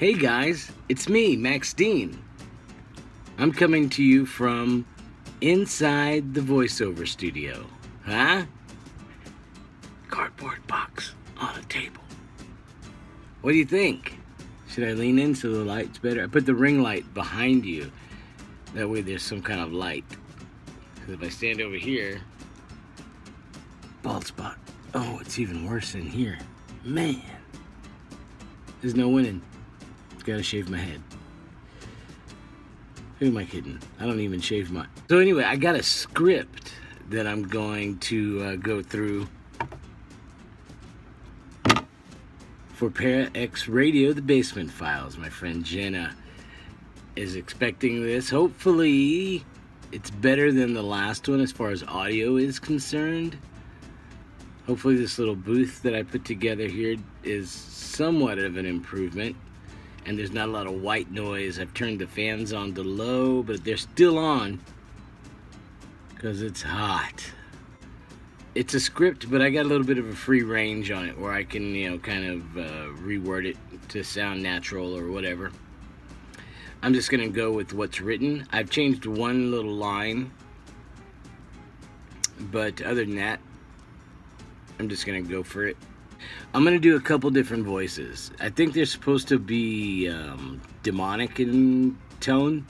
Hey guys, it's me, Max Dean. I'm coming to you from inside the voiceover studio. Huh? Cardboard box on a table. What do you think? Should I lean in so the light's better? I put the ring light behind you. That way there's some kind of light. Because if I stand over here, bald spot. Oh, it's even worse in here. Man. There's no winning. Gotta shave my head. Who am I kidding? I don't even shave my... So anyway, I got a script that I'm going to uh, go through for Para X Radio, The Basement Files. My friend Genna is expecting this. Hopefully, it's better than the last one as far as audio is concerned. Hopefully, this little booth that I put together here is somewhat of an improvement. And there's not a lot of white noise. I've turned the fans on to low, but they're still on because it's hot it's a script, but I got a little bit of a free range on it where I can, you know, kind of uh, reword it to sound natural or whatever. I'm just going to go with what's written. I've changed one little line, but other than that, I'm just going to go for it. I'm to do a couple different voices. I think they're supposed to be um, demonic in tone,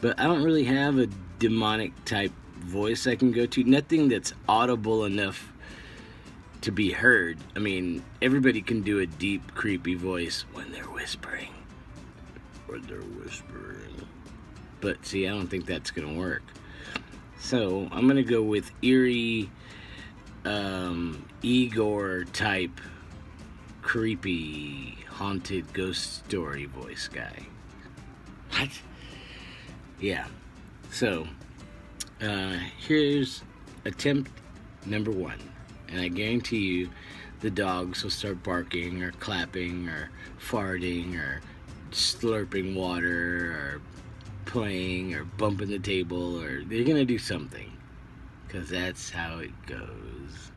but I don't really have a demonic type voice I can go to. Nothing that's audible enough to be heard. I mean, everybody can do a deep, creepy voice when they're whispering. When they're whispering. But see, I don't think that's to work. So, I'm to go with eerie, um, Igor type, creepy, haunted ghost story voice guy. What? Yeah. So, uh, here's attempt number one. And I guarantee you the dogs will start barking or clapping or farting or slurping water or playing or bumping the table or they're going to do something. Because that's how it goes.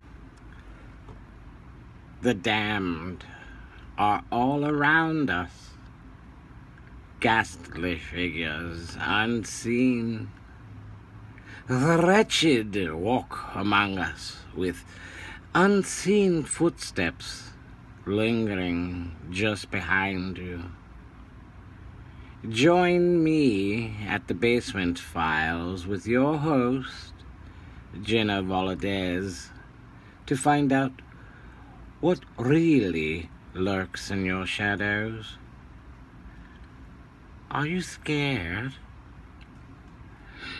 The damned are all around us. Ghastly figures unseen the wretched walk among us with unseen footsteps lingering just behind you. Join me at the Basement Files with your host, Genna Valadez, to find out what really lurks in your shadows. Are you scared?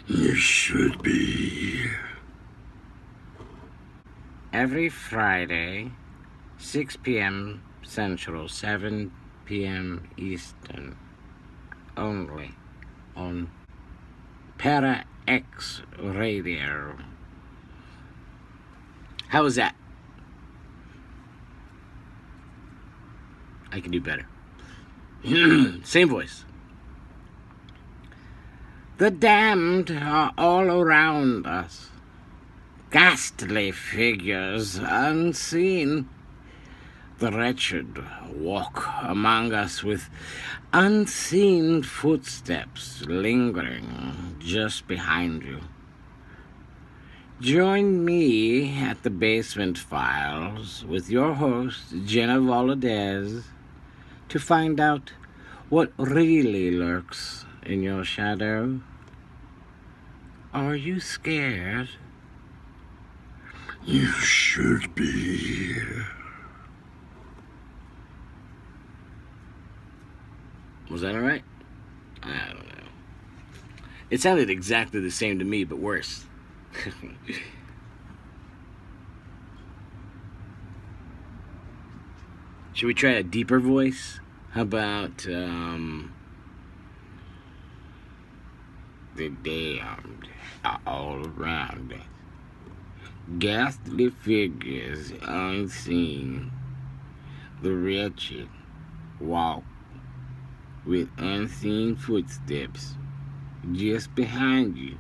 You should be. Every Friday, 6 p.m. Central, 7 p.m. Eastern, only on Para X Radio. How was that? I can do better. Same voice. The damned are all around us. Ghastly figures unseen. The wretched walk among us with unseen footsteps lingering just behind you. Join me at the Basement Files with your host, Genna Valadez, to find out what really lurks in your shadow? Are you scared? You should be. Was that alright? I don't know. It sounded exactly the same to me, but worse. Should we try a deeper voice? How about, um, the damned are all around us. Ghastly figures unseen, the wretched walk with unseen footsteps just behind you.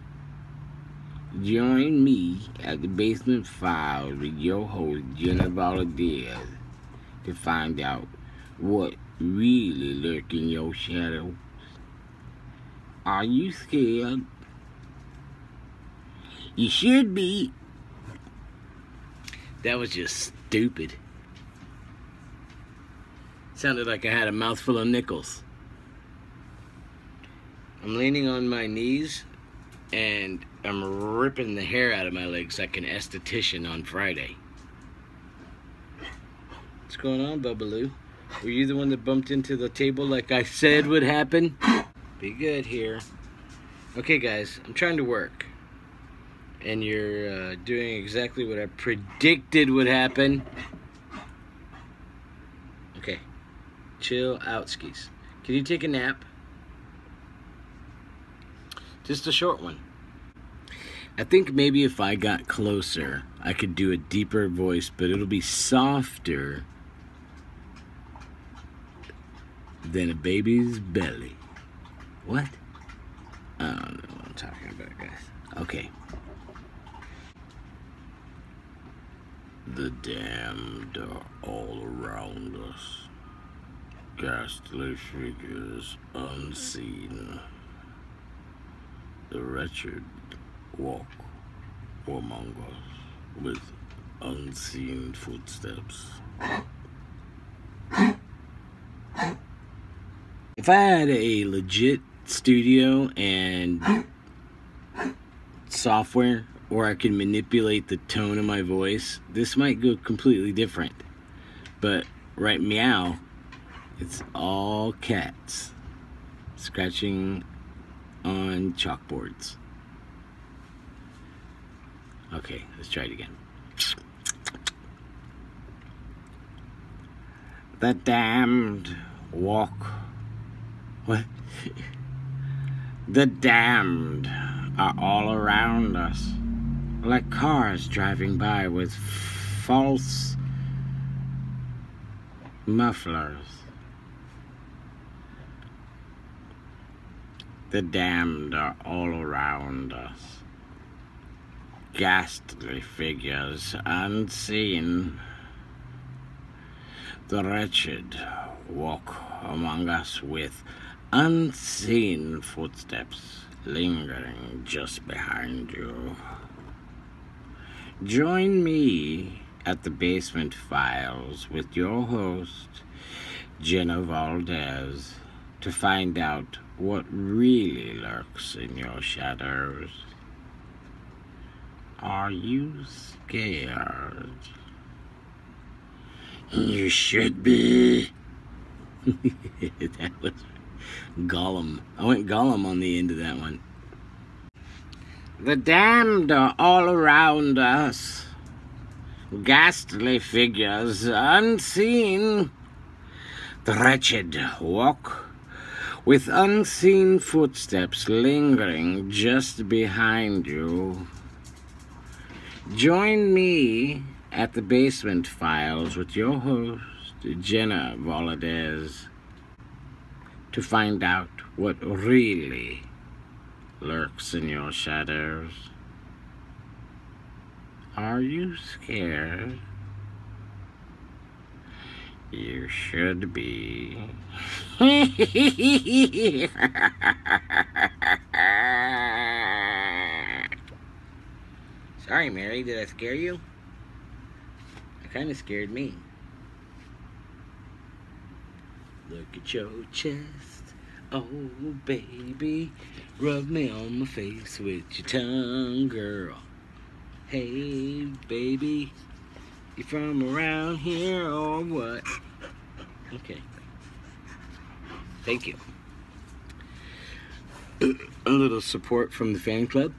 Join me at the Basement Files with your host, Genna Valadez, to find out what really lurks in your shadows? Are you scared? You should be. That was just stupid. Sounded like I had a mouthful of nickels. I'm leaning on my knees and I'm ripping the hair out of my legs like an esthetician on Friday. What's going on, Bubbaloo? Were you the one that bumped into the table like I said would happen? Be good here. Okay, guys, I'm trying to work. And you're uh, doing exactly what I predicted would happen. Okay. Chill out, skis. Can you take a nap? Just a short one. I think maybe if I got closer, I could do a deeper voice, but it'll be softer than a baby's belly. What? I don't know what I'm talking about, guys. Okay. The damned are all around us. Ghastly figures unseen. The wretched walk among us with unseen footsteps. If I had a legit studio and software or I can manipulate the tone of my voice, this might go completely different. But right meow, it's all cats scratching on chalkboards. Okay, let's try it again. The damned walk. What? the damned are all around us, like cars driving by with false mufflers. The damned are all around us. Ghastly figures unseen. The wretched walk among us with unseen footsteps lingering just behind you. Join me at the Basement Files with your host, Genna Valdez, to find out what really lurks in your shadows. Are you scared? You should be. that was Gollum. I went Gollum on the end of that one. The damned are all around us. Ghastly figures unseen. The wretched walk with unseen footsteps lingering just behind you. Join me at the Basement Files with your host, Genna Valadez, to find out what really lurks in your shadows. Are you scared? You should be. Sorry, Mary, did I scare you? It kind of scared me. Look at your chest, oh baby. Rub me on my face with your tongue, girl. Hey, baby, you from around here or what? Okay. Thank you. A little support from the fan club.